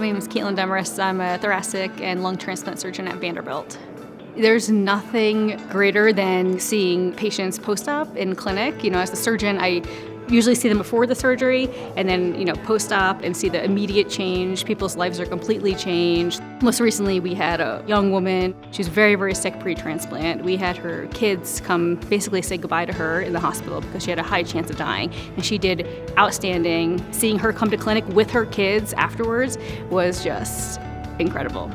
My name is Caitlin Demarest. I'm a thoracic and lung transplant surgeon at Vanderbilt. There's nothing greater than seeing patients post-op in clinic. You know, as a surgeon, I usually see them before the surgery and then, you know, post-op and see the immediate change. People's lives are completely changed. Most recently, we had a young woman. She was very, very sick pre-transplant. We had her kids come basically say goodbye to her in the hospital because she had a high chance of dying. And she did outstanding. Seeing her come to clinic with her kids afterwards was just incredible.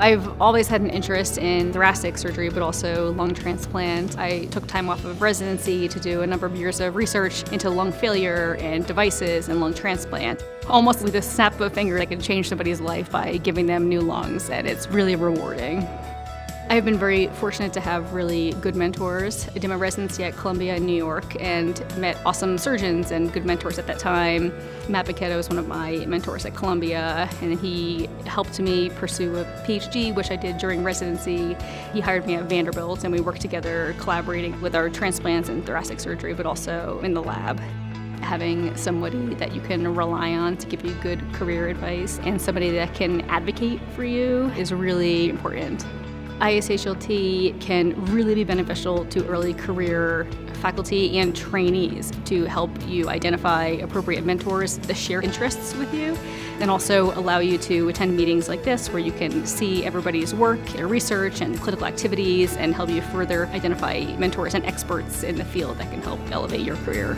I've always had an interest in thoracic surgery, but also lung transplant. I took time off of residency to do a number of years of research into lung failure and devices and lung transplant. Almost with a snap of a finger, I can change somebody's life by giving them new lungs, and it's really rewarding. I've been very fortunate to have really good mentors. I did my residency at Columbia in New York and met awesome surgeons and good mentors at that time. Matt Bacchetta was one of my mentors at Columbia, and he helped me pursue a PhD, which I did during residency. He hired me at Vanderbilt, and we worked together collaborating with our transplants and thoracic surgery, but also in the lab having somebody that you can rely on to give you good career advice and somebody that can advocate for you is really important. ISHLT can really be beneficial to early career faculty and trainees to help you identify appropriate mentors that share interests with you and also allow you to attend meetings like this where you can see everybody's work, their research and clinical activities and help you further identify mentors and experts in the field that can help elevate your career.